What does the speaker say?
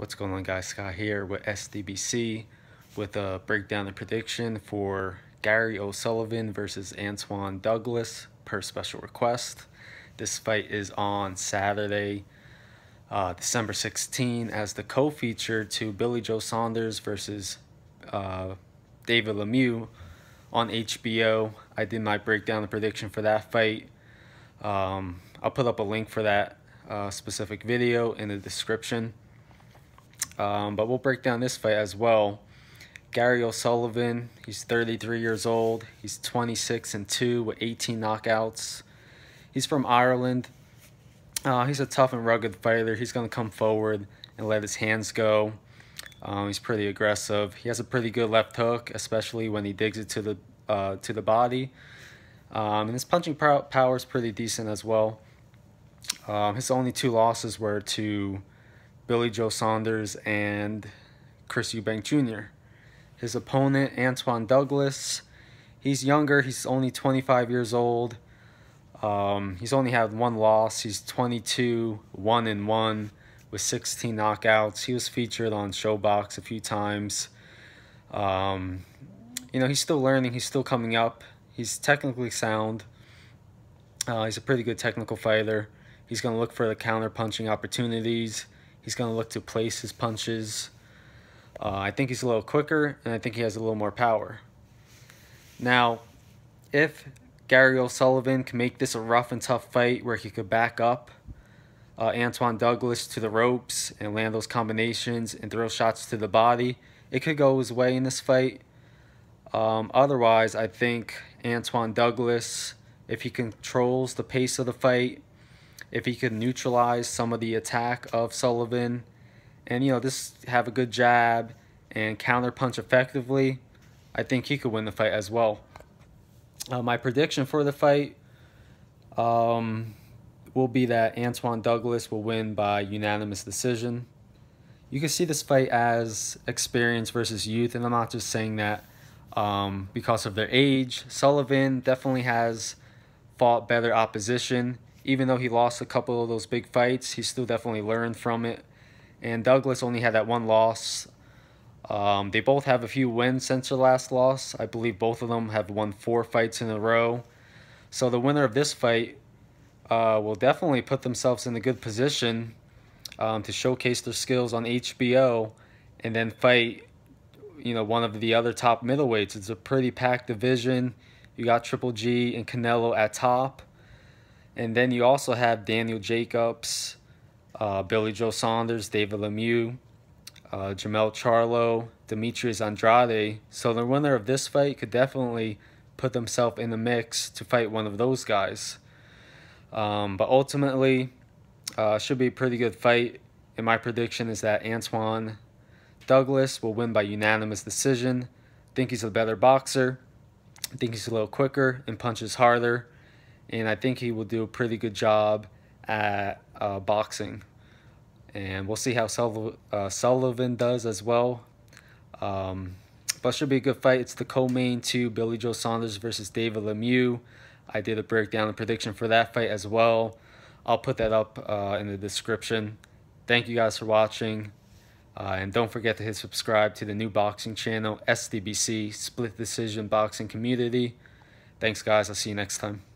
What's going on guys, Scott here with SDBC with a breakdown and prediction for Gary O'Sullivan versus Antoine Douglas per special request. This fight is on Saturday, uh, December 16 as the co-feature to Billy Joe Saunders versus uh, David Lemieux on HBO. I did my breakdown and prediction for that fight. Um, I'll put up a link for that uh, specific video in the description. Um, but we'll break down this fight as well. Gary O'Sullivan, he's 33 years old. He's 26 and 2 with 18 knockouts. He's from Ireland. Uh, he's a tough and rugged fighter. He's going to come forward and let his hands go. Um, he's pretty aggressive. He has a pretty good left hook, especially when he digs it to the uh, to the body. Um, and his punching power is pretty decent as well. Um, his only two losses were to Billy Joe Saunders, and Chris Eubank Jr. His opponent, Antoine Douglas, he's younger. He's only 25 years old. Um, he's only had one loss. He's 22, 1 and 1 with 16 knockouts. He was featured on ShoBox a few times. Um, you know, he's still learning. He's still coming up. He's technically sound. Uh, he's a pretty good technical fighter. He's going to look for the counter punching opportunities. He's going to look to place his punches. Uh, I think he's a little quicker, and I think he has a little more power. Now, if Gary O'Sullivan can make this a rough and tough fight where he could back up uh, Antoine Douglas to the ropes and land those combinations and throw shots to the body, it could go his way in this fight. Um, otherwise, I think Antoine Douglas, if he controls the pace of the fight, if he could neutralize some of the attack of Sullivan and, you know, just have a good jab and counter punch effectively, I think he could win the fight as well. Uh, my prediction for the fight um, will be that Antoine Douglas will win by unanimous decision. You can see this fight as experience versus youth, and I'm not just saying that um, because of their age. Sullivan definitely has fought better opposition even though he lost a couple of those big fights, he still definitely learned from it. And Douglas only had that one loss. Um, they both have a few wins since their last loss. I believe both of them have won four fights in a row. So the winner of this fight uh, will definitely put themselves in a good position um, to showcase their skills on HBO and then fight, you know, one of the other top middleweights. It's a pretty packed division. You got Triple G and Canelo at top. And then you also have Daniel Jacobs, uh, Billy Joe Saunders, David Lemieux, uh, Jermell Charlo, Demetrius Andrade. So the winner of this fight could definitely put themselves in the mix to fight one of those guys. Um, but ultimately, uh, should be a pretty good fight. And my prediction is that Antoine Douglas will win by unanimous decision. think he's a better boxer. I think he's a little quicker and punches harder and I think he will do a pretty good job at uh, boxing. And we'll see how Sul uh, Sullivan does as well. Um, but should be a good fight. It's the co-main to Billy Joe Saunders versus David Lemieux. I did a breakdown and prediction for that fight as well. I'll put that up uh, in the description. Thank you guys for watching. Uh, and don't forget to hit subscribe to the new boxing channel, SDBC, Split Decision Boxing Community. Thanks, guys. I'll see you next time.